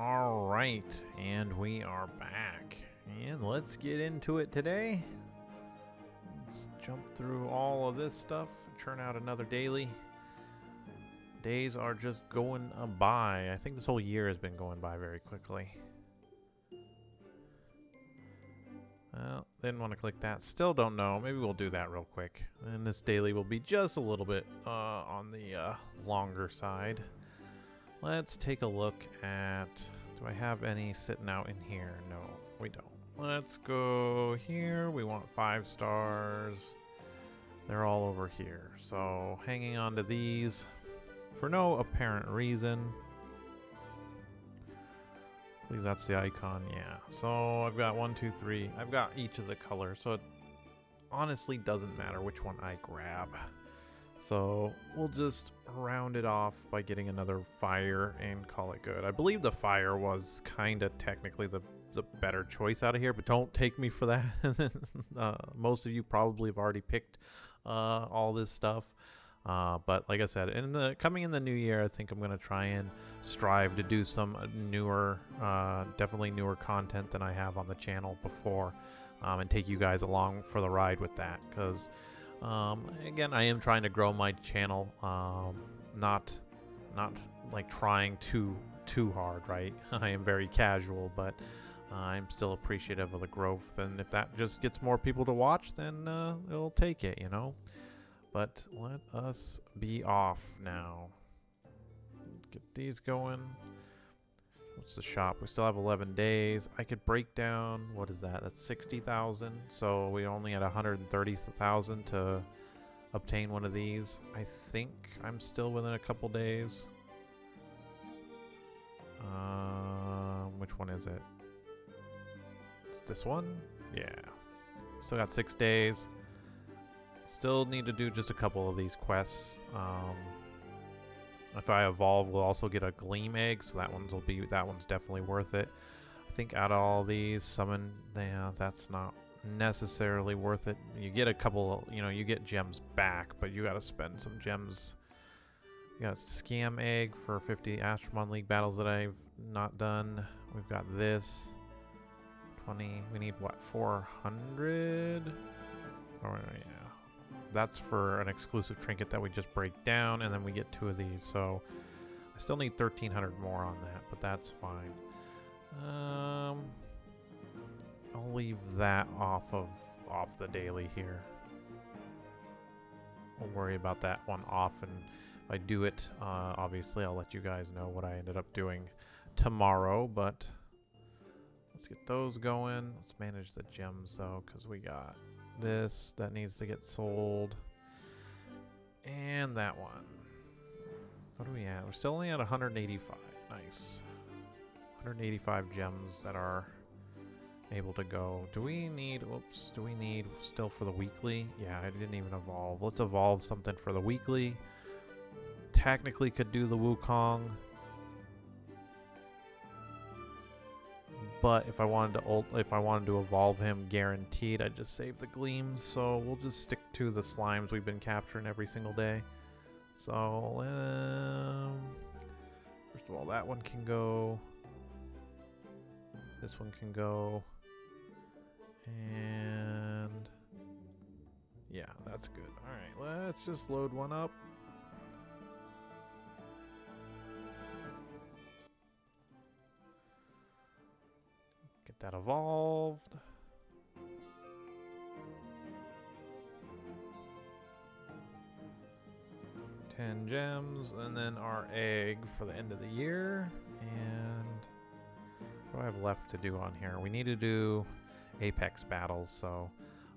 All right, and we are back. And let's get into it today. Let's jump through all of this stuff, churn out another daily. Days are just going uh, by. I think this whole year has been going by very quickly. Well, didn't want to click that. Still don't know. Maybe we'll do that real quick. And this daily will be just a little bit uh, on the uh, longer side. Let's take a look at... Do I have any sitting out in here? No, we don't. Let's go here. We want five stars. They're all over here. So hanging on to these for no apparent reason. I believe that's the icon, yeah. So I've got one, two, three. I've got each of the colors, so it honestly doesn't matter which one I grab. So we'll just round it off by getting another fire and call it good. I believe the fire was kind of technically the, the better choice out of here, but don't take me for that. uh, most of you probably have already picked uh, all this stuff. Uh, but like I said, in the coming in the new year, I think I'm gonna try and strive to do some newer, uh, definitely newer content than I have on the channel before, um, and take you guys along for the ride with that. Because um, again, I am trying to grow my channel, um, not not like trying too too hard, right? I am very casual, but uh, I'm still appreciative of the growth, and if that just gets more people to watch, then uh, it'll take it, you know. But let us be off now. Get these going. What's the shop? We still have 11 days. I could break down, what is that? That's 60,000. So we only had 130,000 to obtain one of these. I think I'm still within a couple days. Um, which one is it? It's this one? Yeah. Still got six days. Still need to do just a couple of these quests. Um, if I evolve, we'll also get a gleam egg, so that one's will be that one's definitely worth it. I think out of all these, summon, yeah, that's not necessarily worth it. You get a couple, you know, you get gems back, but you got to spend some gems. You got scam egg for 50 Astromon League battles that I've not done. We've got this 20. We need what 400? Oh yeah that's for an exclusive trinket that we just break down, and then we get two of these. So I still need 1,300 more on that, but that's fine. Um, I'll leave that off of off the daily here. I'll worry about that one off, and if I do it, uh, obviously I'll let you guys know what I ended up doing tomorrow, but let's get those going. Let's manage the gems, though, because we got this that needs to get sold. And that one. What are we at? We're still only at 185. Nice. 185 gems that are able to go. Do we need, oops, do we need still for the weekly? Yeah, I didn't even evolve. Let's evolve something for the weekly. Technically could do the Wukong. But if I wanted to if I wanted to evolve him guaranteed, I'd just save the gleams. So we'll just stick to the slimes we've been capturing every single day. So um, first of all, that one can go. This one can go. And yeah, that's good. All right, let's just load one up. That evolved. Ten gems, and then our egg for the end of the year. And what do I have left to do on here? We need to do Apex battles, so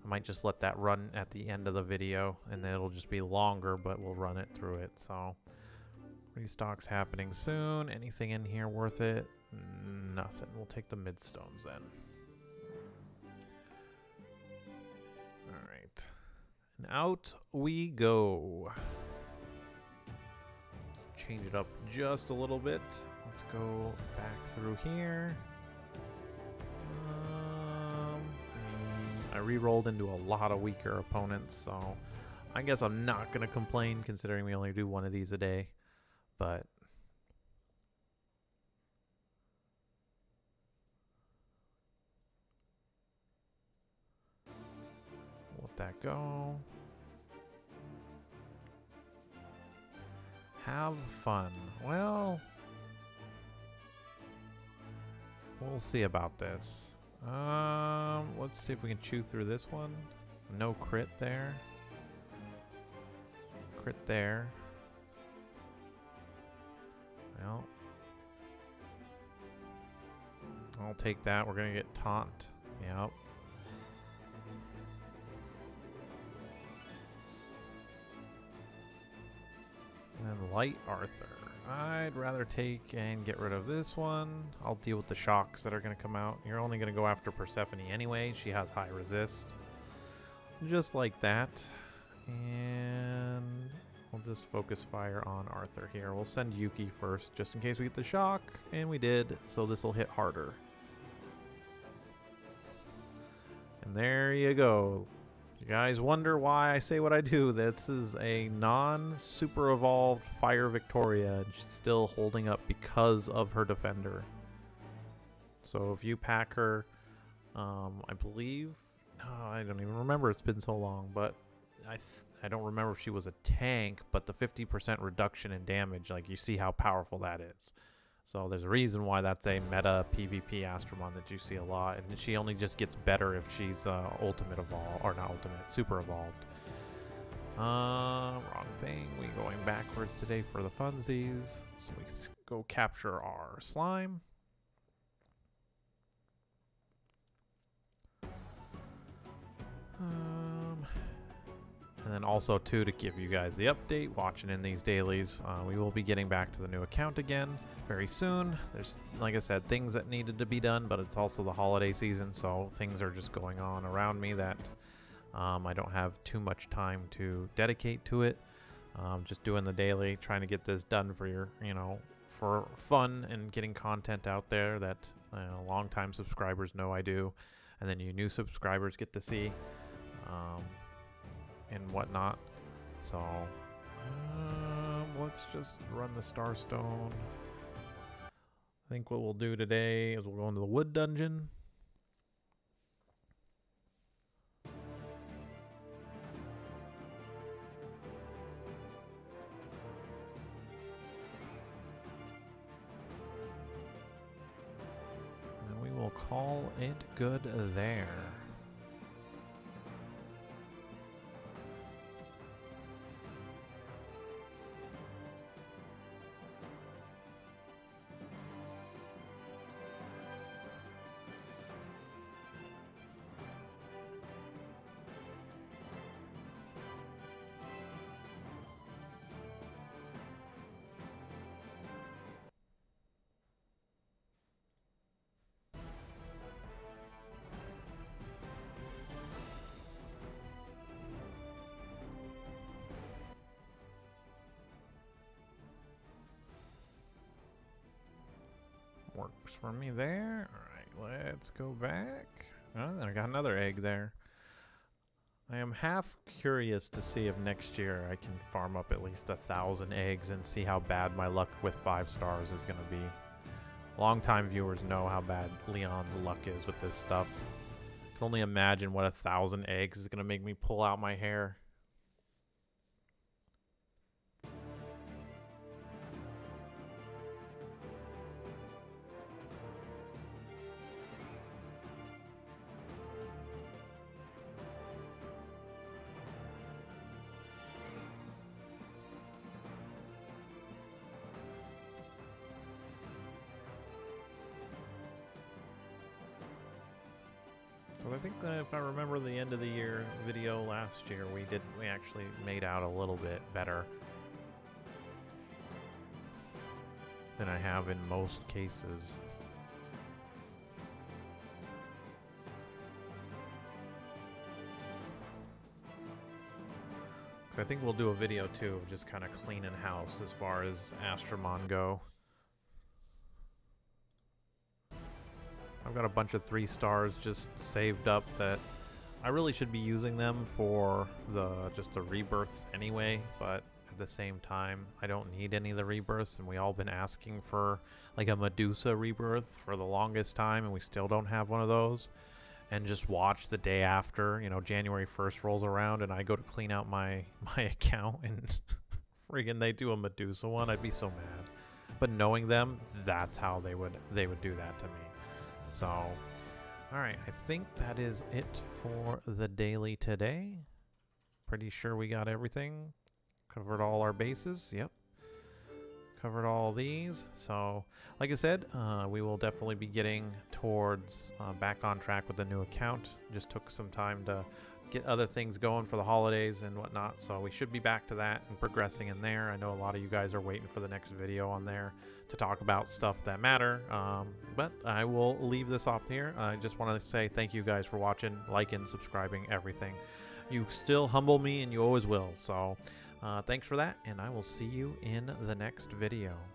I might just let that run at the end of the video, and then it'll just be longer, but we'll run it through it. So restock's happening soon. Anything in here worth it? Mm, Nothing. We'll take the midstones then. Alright. And out we go. Change it up just a little bit. Let's go back through here. Um, I re-rolled into a lot of weaker opponents, so I guess I'm not going to complain considering we only do one of these a day. Go. Have fun. Well, we'll see about this. Um, let's see if we can chew through this one. No crit there. Crit there. Well, I'll take that. We're gonna get taunt. Yep. Light Arthur. I'd rather take and get rid of this one. I'll deal with the shocks that are going to come out. You're only going to go after Persephone anyway. She has high resist. Just like that. And we'll just focus fire on Arthur here. We'll send Yuki first just in case we get the shock. And we did, so this will hit harder. And there you go. You guys wonder why I say what I do. This is a non-super evolved Fire Victoria. And she's still holding up because of her defender. So if you pack her, um, I believe, no, I don't even remember. It's been so long, but I I don't remember if she was a tank. But the 50% reduction in damage, like you see how powerful that is. So there's a reason why that's a meta PvP Astromon that you see a lot, and she only just gets better if she's uh, ultimate evolved, or not ultimate, super evolved. Uh, wrong thing. We going backwards today for the funsies. So we go capture our slime. Um, and then also too to give you guys the update, watching in these dailies, uh, we will be getting back to the new account again very soon. There's, like I said, things that needed to be done, but it's also the holiday season, so things are just going on around me that um, I don't have too much time to dedicate to it. Um, just doing the daily, trying to get this done for your, you know, for fun and getting content out there that you know, long-time subscribers know I do, and then you new subscribers get to see, um, and whatnot. So, um, let's just run the Starstone. I think what we'll do today is we'll go into the wood dungeon. And we will call it good there. Works for me there. Alright, let's go back. Oh, I got another egg there. I am half curious to see if next year I can farm up at least a thousand eggs and see how bad my luck with five stars is going to be. Longtime viewers know how bad Leon's luck is with this stuff. I can only imagine what a thousand eggs is going to make me pull out my hair. I think that if I remember the end of the year video last year, we did we actually made out a little bit better than I have in most cases. So I think we'll do a video too, of just kind of cleaning house as far as Astromon go. I've got a bunch of three stars just saved up that I really should be using them for the just the rebirths anyway, but at the same time, I don't need any of the rebirths, and we all been asking for like a Medusa rebirth for the longest time, and we still don't have one of those. and just watch the day after, you know, January 1st rolls around and I go to clean out my my account and friggin' they do a Medusa one, I'd be so mad. But knowing them, that's how they would they would do that to me. So, all right, I think that is it for the daily today. Pretty sure we got everything. Covered all our bases. Yep. Covered all these. So, like I said, uh, we will definitely be getting towards uh, back on track with the new account. Just took some time to get other things going for the holidays and whatnot. So we should be back to that and progressing in there. I know a lot of you guys are waiting for the next video on there to talk about stuff that matter. Um, but I will leave this off here. I just want to say thank you guys for watching, liking, subscribing, everything. You still humble me and you always will. So uh, thanks for that, and I will see you in the next video.